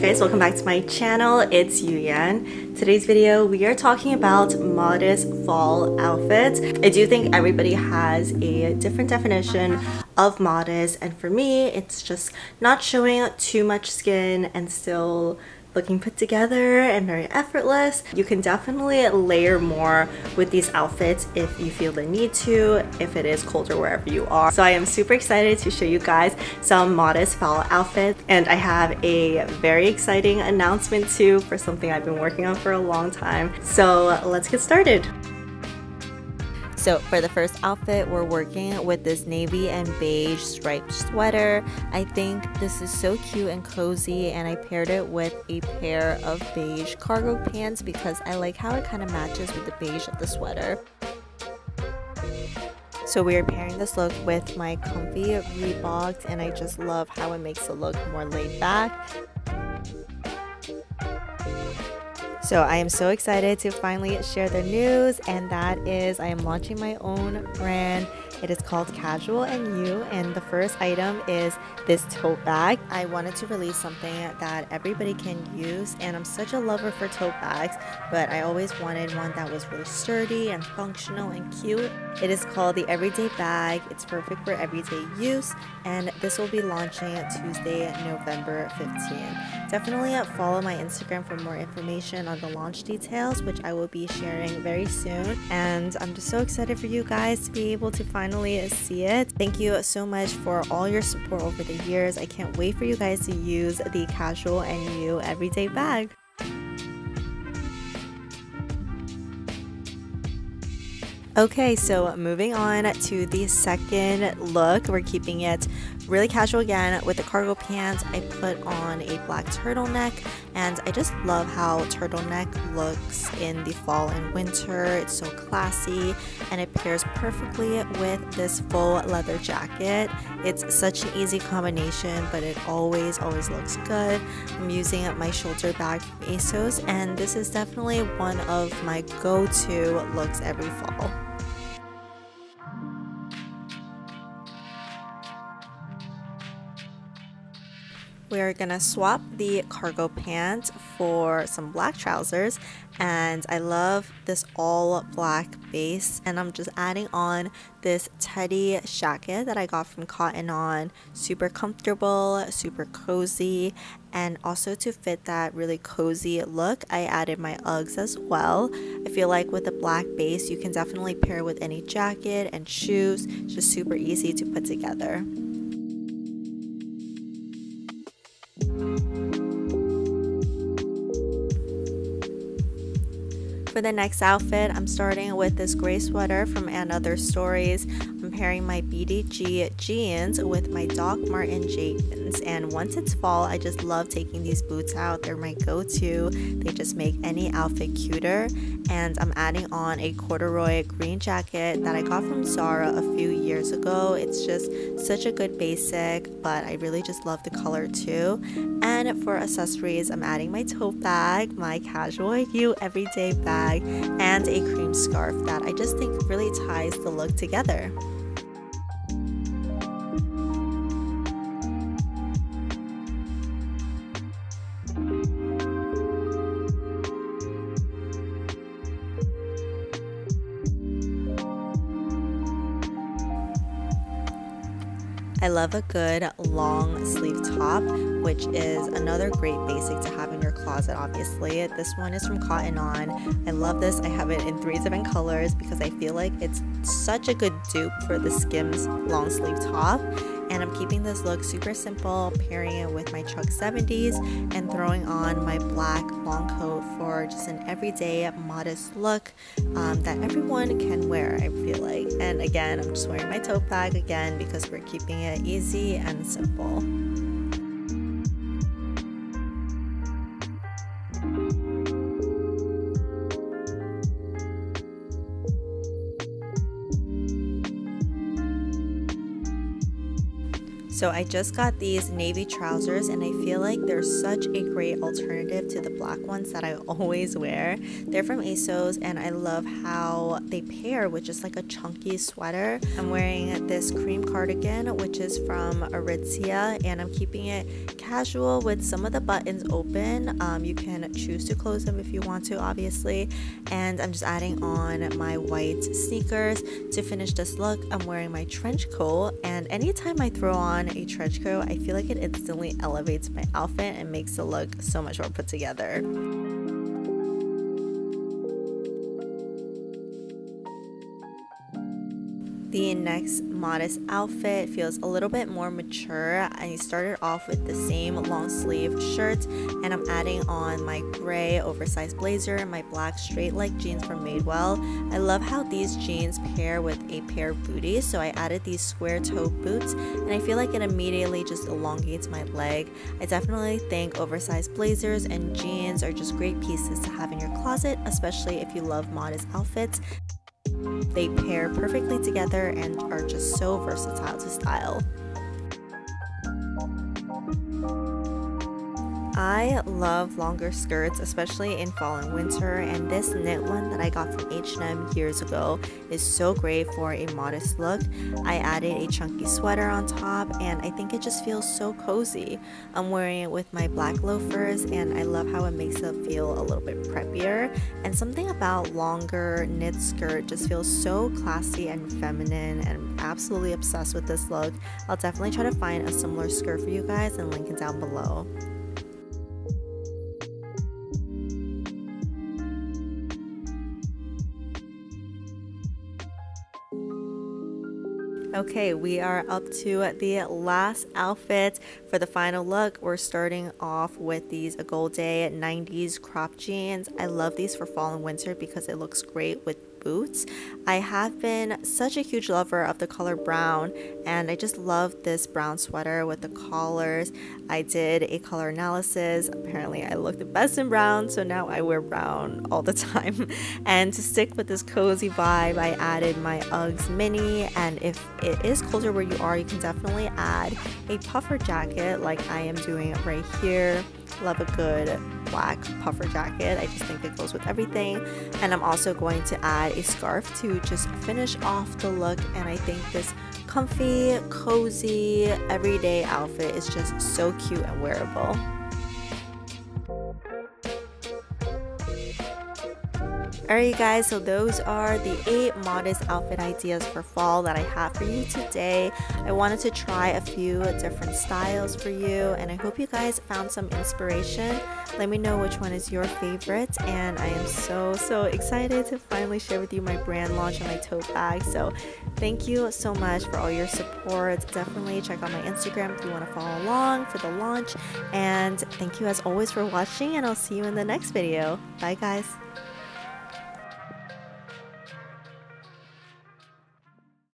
guys, welcome back to my channel. It's Yuyan. Today's video, we are talking about modest fall outfits. I do think everybody has a different definition of modest and for me, it's just not showing too much skin and still looking put together and very effortless. You can definitely layer more with these outfits if you feel the need to, if it is colder wherever you are. So I am super excited to show you guys some modest fall outfits and I have a very exciting announcement too for something I've been working on for a long time. So let's get started. So for the first outfit, we're working with this navy and beige striped sweater. I think this is so cute and cozy and I paired it with a pair of beige cargo pants because I like how it kind of matches with the beige of the sweater. So we are pairing this look with my comfy Reeboks and I just love how it makes it look more laid back. So I am so excited to finally share the news, and that is I am launching my own brand. It is called Casual and You, and the first item is this tote bag. I wanted to release something that everybody can use, and I'm such a lover for tote bags, but I always wanted one that was really sturdy and functional and cute. It is called the Everyday Bag. It's perfect for everyday use, and this will be launching Tuesday, November 15th. Definitely uh, follow my Instagram for more information on the launch details, which I will be sharing very soon. And I'm just so excited for you guys to be able to finally see it. Thank you so much for all your support over the years. I can't wait for you guys to use the Casual and You Everyday Bag. Okay, so moving on to the second look, we're keeping it really casual again with the cargo pants. I put on a black turtleneck and I just love how turtleneck looks in the fall and winter. It's so classy and it pairs perfectly with this full leather jacket. It's such an easy combination, but it always, always looks good. I'm using my shoulder bag from ASOS and this is definitely one of my go-to looks every fall. We're gonna swap the cargo pant for some black trousers and I love this all black base and I'm just adding on this teddy jacket that I got from Cotton On. Super comfortable super cozy and also to fit that really cozy look I added my Uggs as well. I feel like with a black base you can definitely pair with any jacket and shoes. Just super easy to put together For the next outfit, I'm starting with this gray sweater from & Other Stories. Pairing my BDG jeans with my Doc Marten Jadons. And once it's fall, I just love taking these boots out. They're my go-to. They just make any outfit cuter. And I'm adding on a corduroy green jacket that I got from Zara a few years ago. It's just such a good basic, but I really just love the color too. And for accessories, I'm adding my tote bag, my casual you everyday bag and a cream scarf that I just think really ties the look together. I love a good long sleeve top, which is another great basic to have in your closet, obviously. This one is from Cotton On. I love this. I have it in three different colors because I feel like it's such a good dupe for the Skims long sleeve top and I'm keeping this look super simple, pairing it with my Chuck 70s and throwing on my black long coat for just an everyday modest look um, that everyone can wear, I feel like. And again, I'm just wearing my tote bag again because we're keeping it easy and simple. So I just got these navy trousers and I feel like they're such a great alternative to the black ones that I always wear. They're from ASOS and I love how they pair with just like a chunky sweater. I'm wearing this cream cardigan which is from Aritzia and I'm keeping it casual with some of the buttons open. Um, you can choose to close them if you want to obviously and I'm just adding on my white sneakers. To finish this look I'm wearing my trench coat and anytime I throw on a trench coat I feel like it instantly elevates my outfit and makes the look so much more put together. The next modest outfit feels a little bit more mature. I started off with the same long sleeve shirt and I'm adding on my gray oversized blazer and my black straight leg jeans from Madewell. I love how these jeans pair with a pair of booties so I added these square toe boots and I feel like it immediately just elongates my leg. I definitely think oversized blazers and jeans are just great pieces to have in your closet especially if you love modest outfits. They pair perfectly together and are just so versatile to style. I love longer skirts, especially in fall and winter, and this knit one that I got from H&M years ago is so great for a modest look. I added a chunky sweater on top, and I think it just feels so cozy. I'm wearing it with my black loafers, and I love how it makes it feel a little bit preppier. And something about longer knit skirt just feels so classy and feminine, and I'm absolutely obsessed with this look. I'll definitely try to find a similar skirt for you guys and link it down below. Okay, we are up to the last outfit for the final look. We're starting off with these AGOLDE 90s crop jeans. I love these for fall and winter because it looks great with boots. I have been such a huge lover of the color brown and I just love this brown sweater with the collars. I did a color analysis. Apparently I look the best in brown so now I wear brown all the time. and to stick with this cozy vibe I added my Uggs mini and if it is colder where you are you can definitely add a puffer jacket like I am doing right here. Love a good black puffer jacket. I just think it goes with everything. And I'm also going to add a scarf to just finish off the look. And I think this comfy, cozy, everyday outfit is just so cute and wearable. Alright guys, so those are the 8 modest outfit ideas for fall that I have for you today. I wanted to try a few different styles for you and I hope you guys found some inspiration. Let me know which one is your favorite and I am so so excited to finally share with you my brand launch and my tote bag. So thank you so much for all your support. Definitely check out my Instagram if you want to follow along for the launch and thank you as always for watching and I'll see you in the next video. Bye guys.